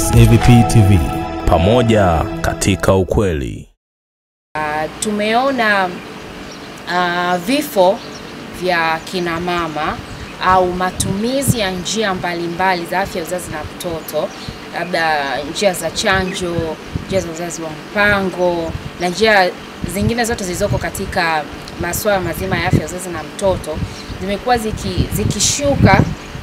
SAVP TV. pamoja katika ukweli. Uh, tumeona uh, vifo vya kina mama au matumizi ya njia mbalimbali za afya ya uzazi na mtoto, labda njia za chanjo, njia za uzazi wa mpango na njia zingine zote zilizoko katika masuala mazima ya afya ya uzazi na mtoto zimekuwa ziki, zikishuka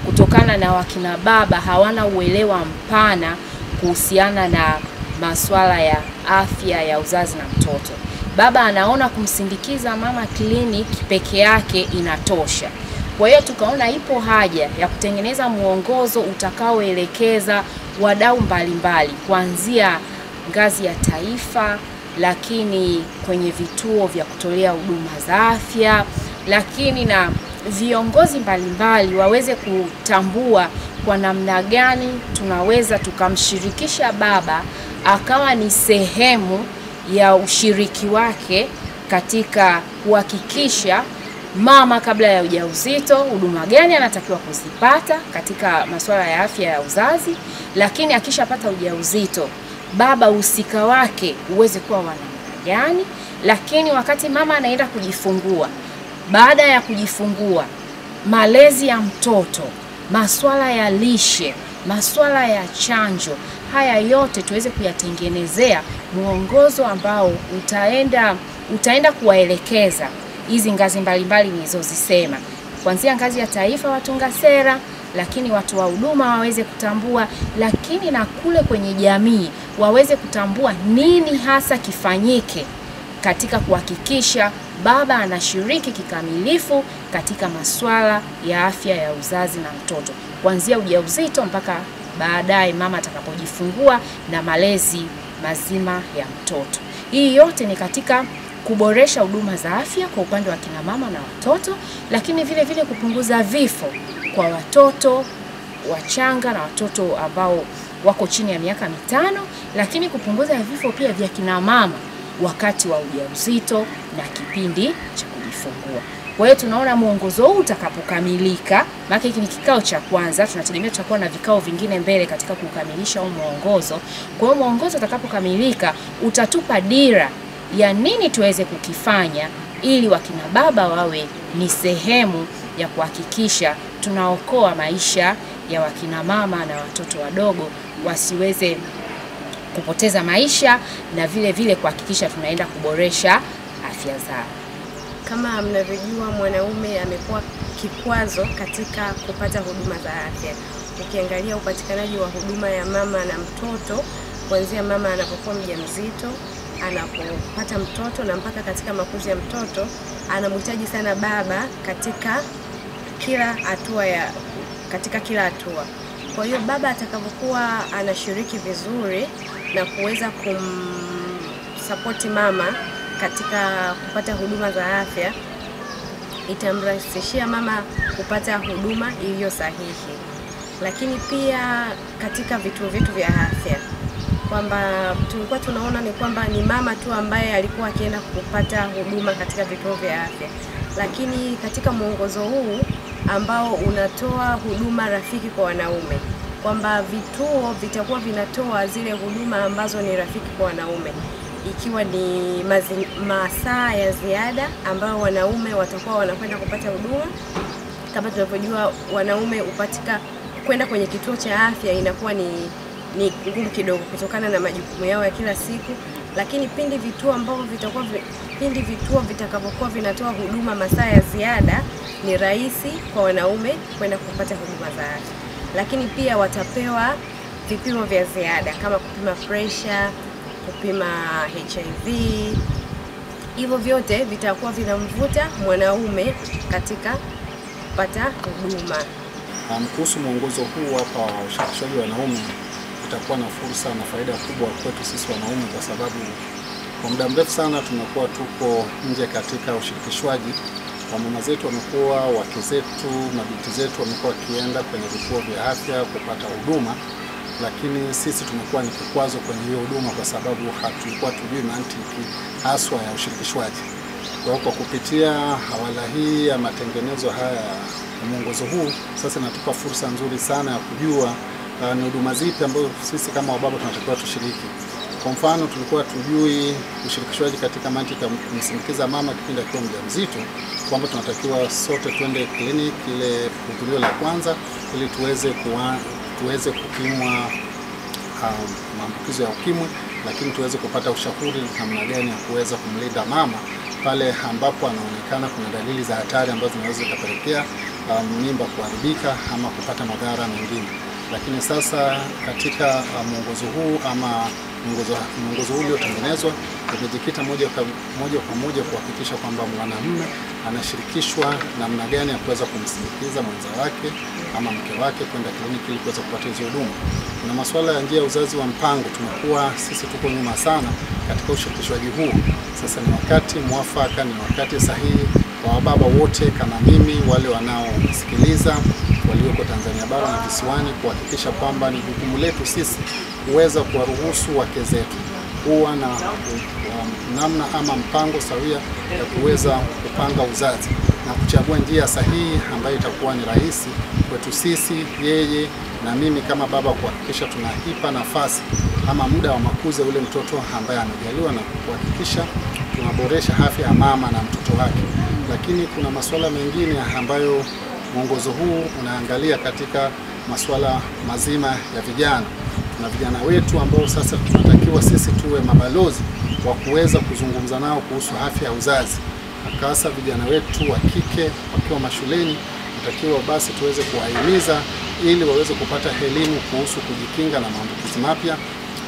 kutokana na wakina baba hawana uelewa mpana kuhusiana na masuala ya afya ya uzazi na mtoto. Baba anaona kumsindikiza mama kliniki peke yake inatosha. Kwa hiyo tukaona ipo haja ya kutengeneza mwongozo utakaoelekeza wadau mbalimbali kuanzia ngazi ya taifa, lakini kwenye vituo vya kutolea huduma za afya, lakini na viongozi mbalimbali waweze kutambua kwa namna gani tunaweza tukamshirikisha baba akawa ni sehemu ya ushiriki wake katika kuhakikisha mama kabla ya ujauzito, huduma gani anatakiwa kuzipata katika masuala ya afya ya uzazi, lakini akishapata ujauzito, baba uhusika wake uweze kuwa wa namna gani, lakini wakati mama anaenda kujifungua, baada ya kujifungua, malezi ya mtoto, masuala ya lishe, masuala ya chanjo, haya yote tuweze kuyatengenezea mwongozo ambao utaenda utaenda kuwaelekeza. Hizi ngazi mbalimbali nilizozisema, kuanzia ngazi ya taifa, watunga sera, lakini watu wa huduma waweze kutambua, lakini na kule kwenye jamii waweze kutambua nini hasa kifanyike katika kuhakikisha baba anashiriki kikamilifu katika masuala ya afya ya uzazi na mtoto, kuanzia ujauzito mpaka baadaye mama atakapojifungua na malezi mazima ya mtoto. Hii yote ni katika kuboresha huduma za afya kwa upande wa kina mama na watoto, lakini vile vile kupunguza vifo kwa watoto wachanga na watoto ambao wako chini ya miaka mitano, lakini kupunguza vifo pia vya kina mama wakati wa ujauzito na kipindi cha kujifungua. Kwa hiyo tunaona mwongozo huu utakapokamilika, maana hiki ni kikao cha kwanza, tunategemea tutakuwa na vikao vingine mbele katika kukamilisha huu mwongozo. Kwa hiyo mwongozo utakapokamilika utatupa dira ya nini tuweze kukifanya ili wakina baba wawe ni sehemu ya kuhakikisha tunaokoa maisha ya wakina mama na watoto wadogo wasiweze kupoteza maisha na vile vile kuhakikisha tunaenda kuboresha afya zao. Kama mnavyojua, mwanaume amekuwa kikwazo katika kupata huduma za afya. Ukiangalia upatikanaji wa huduma ya mama na mtoto, kuanzia mama anapokuwa mjamzito, anapopata mtoto na mpaka katika makuzi ya mtoto, anamhitaji sana baba katika kila hatua ya katika kila hatua. Kwa hiyo baba atakapokuwa anashiriki vizuri na kuweza kumsapoti mama katika kupata huduma za afya, itamrahisishia mama kupata huduma iliyo sahihi. Lakini pia katika vituo vyetu vya afya, kwamba tulikuwa tunaona ni kwamba ni mama tu ambaye alikuwa akienda kupata huduma katika vituo vya afya, lakini katika mwongozo huu ambao unatoa huduma rafiki kwa wanaume kwamba vituo vitakuwa vinatoa zile huduma ambazo ni rafiki kwa wanaume ikiwa ni masaa ya ziada ambayo wanaume watakuwa wanakwenda kupata huduma. Kama tunavyojua wanaume upatika kwenda kwenye kituo cha afya inakuwa ni ni ngumu kidogo kutokana na majukumu yao ya kila siku, lakini pindi vituo ambavyo vitakuwa pindi vituo vitakavyokuwa vinatoa huduma masaa ya ziada, ni rahisi kwa wanaume kwenda kupata huduma za afya, lakini pia watapewa vipimo vya ziada kama kupima pressure, kupima HIV. Hivyo vyote vitakuwa vinamvuta mwanaume katika kupata huduma. Um, kuhusu mwongozo huu hapa wa ushirikishaji wa wanaume utakuwa na fursa na faida kubwa kwetu sisi wanaume, kwa sababu kwa muda mrefu sana tumekuwa tuko nje katika ushirikishwaji. Wamama zetu wamekuwa, wake zetu, mabinti zetu wamekuwa wakienda kwenye vituo vya afya kupata huduma, lakini sisi tumekuwa ni kikwazo kwenye hiyo huduma, kwa sababu hatulikuwa tujui mantiki haswa ya ushirikishwaji. Kwa hiyo kwa kupitia hawala hii ya matengenezo haya ya mwongozo huu, sasa inatupa fursa nzuri sana ya kujua uh, ni huduma zipi ambazo sisi kama wababa tunatakiwa tushiriki. Kwa mfano, tulikuwa tujui ushirikishwaji katika mantiki ya kumsindikiza mama kipindi akiwa mjamzito, kwamba tunatakiwa sote twende kliniki ile hudhurio la kwanza ili tuweze kuwa, tuweze kupimwa um, maambukizo ya ukimwi, lakini tuweze kupata ushauri namna gani ya kuweza kumlinda mama pale ambapo anaonekana kuna dalili za hatari ambazo zinaweza zikapelekea um, mimba kuharibika ama kupata madhara mengine. Lakini sasa katika uh, mwongozo huu ama mwongozo huu uliotengenezwa umejikita moja kwa moja kwa moja kuhakikisha kwamba mwanamume anashirikishwa namna gani ya kuweza kumsindikiza mwenza wake ama mke wake kwenda kliniki ili kuweza kupata hizo huduma. Kuna masuala ya njia ya uzazi wa mpango, tumekuwa sisi tuko nyuma sana katika ushirikishwaji huu. Sasa ni wakati mwafaka, ni wakati sahihi kwa wababa wote kama mimi, wale wanaosikiliza walioko Tanzania bara na visiwani, kuhakikisha kwamba ni jukumu letu sisi kuweza kuwaruhusu wake zetu kuwa na namna ama mpango sawia ya kuweza kupanga uzazi na kuchagua njia sahihi ambayo itakuwa ni rahisi kwetu sisi, yeye na mimi kama baba, kuhakikisha tunaipa nafasi ama muda wa makuzi ule mtoto ambaye amejaliwa na kuhakikisha tunaboresha afya ya mama na mtoto wake. Lakini kuna masuala mengine ambayo mwongozo huu unaangalia katika masuala mazima ya vijana. Tuna vijana wetu ambao sasa tunatakiwa sisi tuwe mabalozi wa kuweza kuzungumza nao kuhusu afya ya uzazi, hasa vijana wetu wa kike wakiwa mashuleni, tunatakiwa basi tuweze kuwahimiza ili waweze kupata elimu kuhusu kujikinga na maambukizi mapya,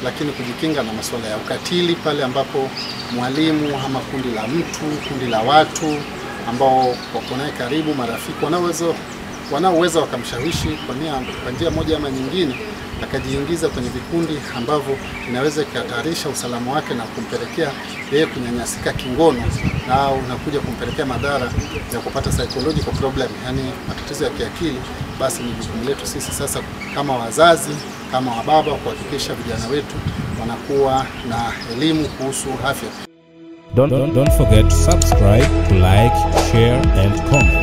lakini kujikinga na masuala ya ukatili pale ambapo mwalimu ama kundi la mtu, kundi la watu ambao wako naye karibu, marafiki wanaoweza wanaoweza wakamshawishi kwa njia moja ama nyingine akajiingiza kwenye vikundi ambavyo inaweza ikahatarisha usalama wake na kumpelekea yeye kunyanyasika kingono na unakuja kumpelekea madhara ya kupata psychological problem, yani matatizo ya kiakili. Basi ni jukumu letu sisi sasa kama wazazi, kama wababa kuhakikisha vijana wetu wanakuwa na elimu kuhusu afya. Don't, don't, don't forget to subscribe, to like, share, and comment.